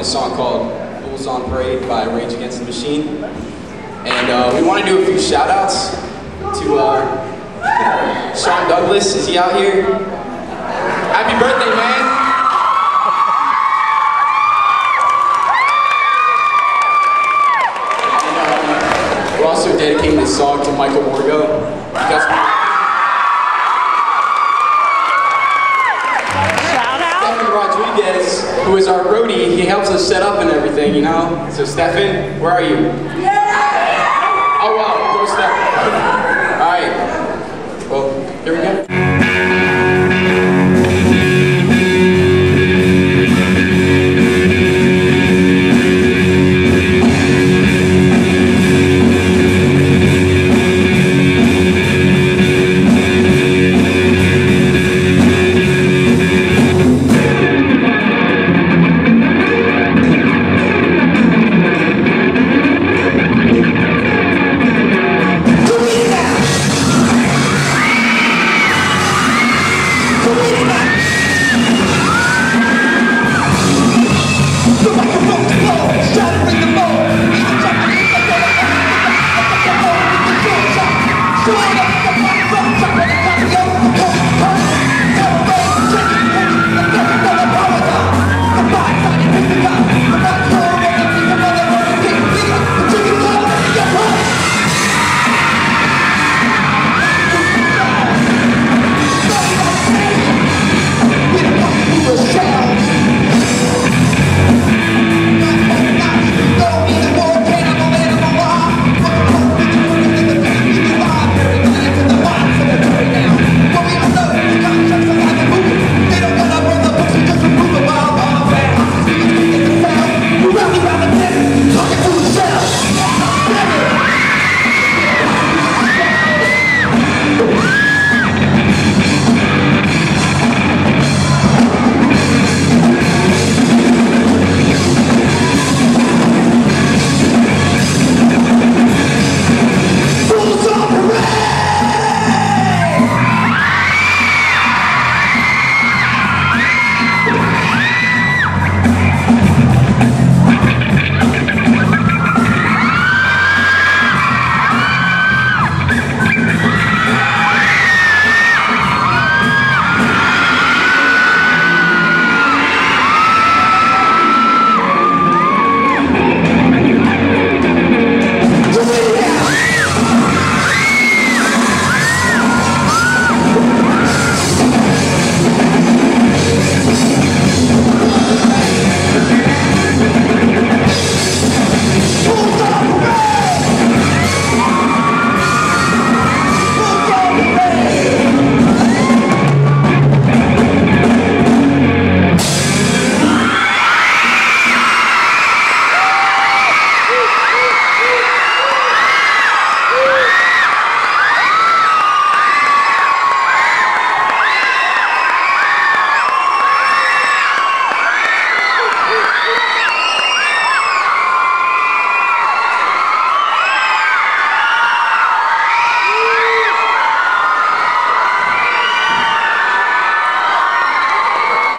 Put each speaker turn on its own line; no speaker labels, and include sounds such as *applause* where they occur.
a song called Bulls on Parade by Rage Against the Machine. And uh, we want to do a few shout outs to uh, *laughs* Sean Douglas. Is he out here? Happy birthday, man! And, uh, we're also dedicating this song to Michael Stefan Rodriguez, who is our roadie, he helps us set up and everything, you know? So Stefan, where are you? Come on!